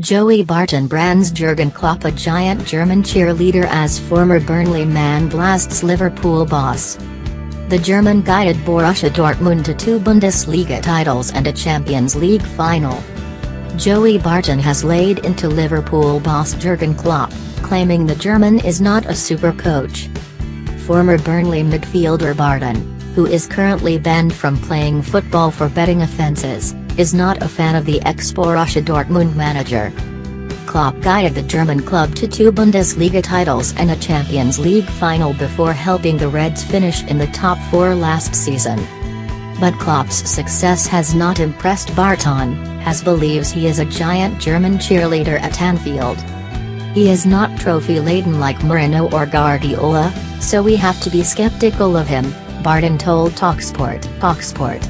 Joey Barton brands Jurgen Klopp a giant German cheerleader as former Burnley man blasts Liverpool boss. The German guided Borussia Dortmund to two Bundesliga titles and a Champions League final. Joey Barton has laid into Liverpool boss Jurgen Klopp, claiming the German is not a super coach. Former Burnley midfielder Barton, who is currently banned from playing football for betting offences, is not a fan of the ex-Borussia Dortmund manager. Klopp guided the German club to two Bundesliga titles and a Champions League final before helping the Reds finish in the top four last season. But Klopp's success has not impressed Barton, as believes he is a giant German cheerleader at Anfield. He is not trophy-laden like Mourinho or Guardiola, so we have to be skeptical of him, Barton told TalkSport. TalkSport.